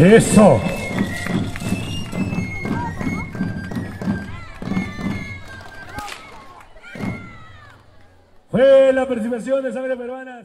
Eso. Fue la participación de sangre peruana.